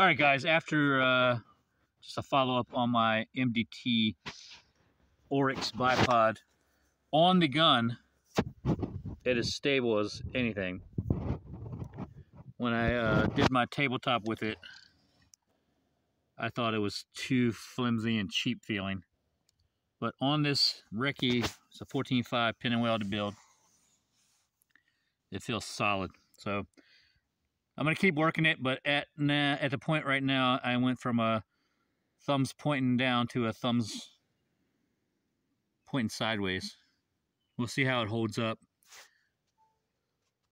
All right, guys, after uh, just a follow-up on my MDT Oryx bipod on the gun, it is stable as anything. When I uh, did my tabletop with it, I thought it was too flimsy and cheap feeling. But on this Recce, it's a 14.5 pin and weld to build. It feels solid. So I'm going to keep working it, but at nah, at the point right now, I went from a thumbs pointing down to a thumbs pointing sideways. We'll see how it holds up.